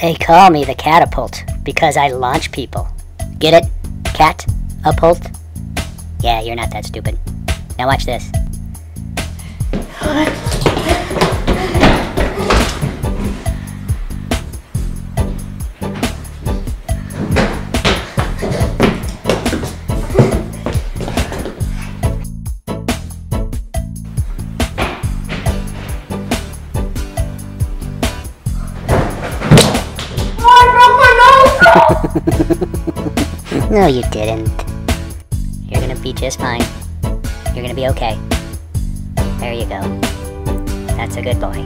They call me the catapult because I launch people. Get it? Cat? A pult? Yeah, you're not that stupid. Now watch this. No, you didn't. You're gonna be just fine. You're gonna be okay. There you go. That's a good boy.